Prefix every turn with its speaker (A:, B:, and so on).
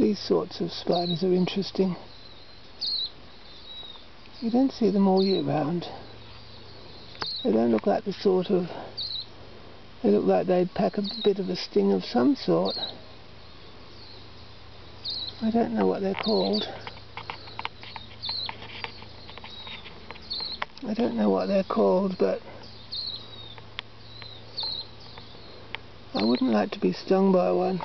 A: These sorts of spiders are interesting. You don't see them all year round. They don't look like the sort of... They look like they'd pack a bit of a sting of some sort. I don't know what they're called. I don't know what they're called, but I wouldn't like to be stung by one.